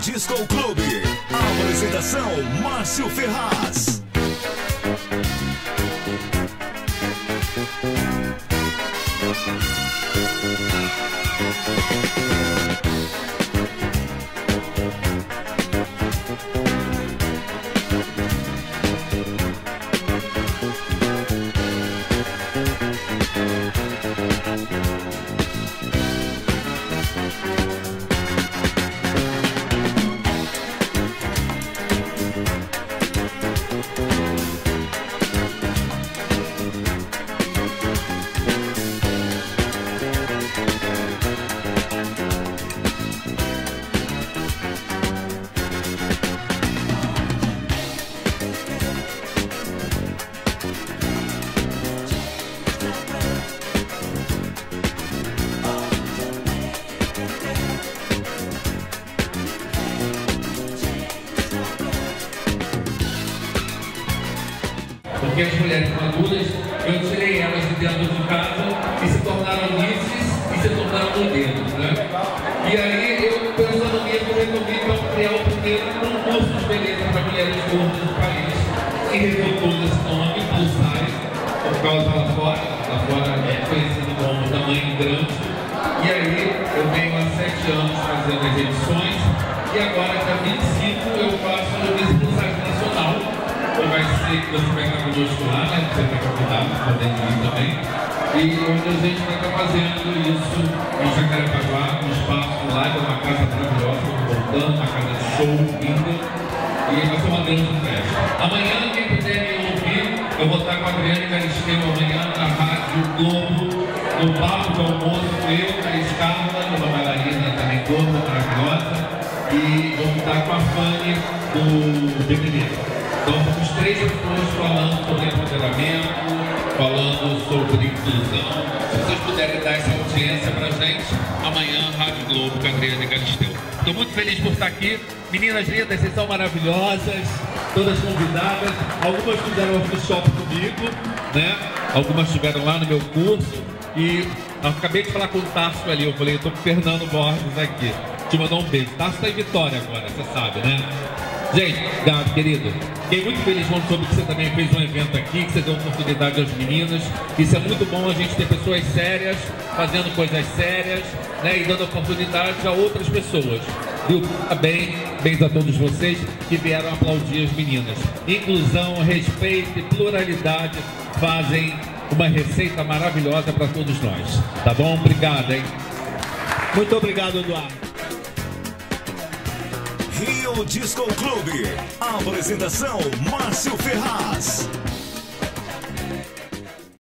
Disco Clube. Apresentação Márcio Ferraz. Porque as mulheres maduras, eu tirei elas de dentro de casa e se tornaram misses e se tornaram modelos, né? E aí eu, pensando nisso, resolvi então criar o primeiro concurso de beleza para mulheres gordas do país. E resultou nesse nome, Size, por causa lá fora, lá fora é conhecido como tamanho grande. E aí eu venho há sete anos fazendo as edições e agora, dia 25, eu faço ser que você vai estar conosco lá, né? Você vai convidado, podendo ir também. E onde a gente vai estar fazendo isso em Jacarepaguá, um espaço lá, é uma casa maravilhosa, voltando, uma casa show linda. E vai ser uma grande festa. Amanhã, quem puder me ouvir, eu vou estar com a Adriane Galisteu amanhã na Rádio Globo, no Papo do Almoço, eu, a Escarla, uma bailarina também gorda, maravilhosa. E vamos estar com a Fanny do BBB. Três pessoas falando sobre empoderamento, falando sobre inclusão. Se vocês puderem dar essa audiência pra gente, amanhã, Rádio Globo, com a Adriana Galisteu. Estou muito feliz por estar aqui. Meninas lindas, vocês são maravilhosas, todas convidadas. Algumas fizeram workshop comigo, né? Algumas estiveram lá no meu curso. E acabei de falar com o Tarso ali. Eu falei, eu tô com o Fernando Borges aqui. Te mandar um beijo. Tarso tá em Vitória agora, você sabe, né? Gente, Gabi, querido, fiquei muito feliz quando soube que você também fez um evento aqui, que você deu oportunidade às meninas. Isso é muito bom a gente ter pessoas sérias, fazendo coisas sérias, né? E dando oportunidade a outras pessoas. Viu? Bem, bens a todos vocês que vieram aplaudir as meninas. Inclusão, respeito e pluralidade fazem uma receita maravilhosa para todos nós. Tá bom? Obrigado, hein? Muito obrigado, Eduardo. Rio Disco Clube. Apresentação Márcio Ferraz.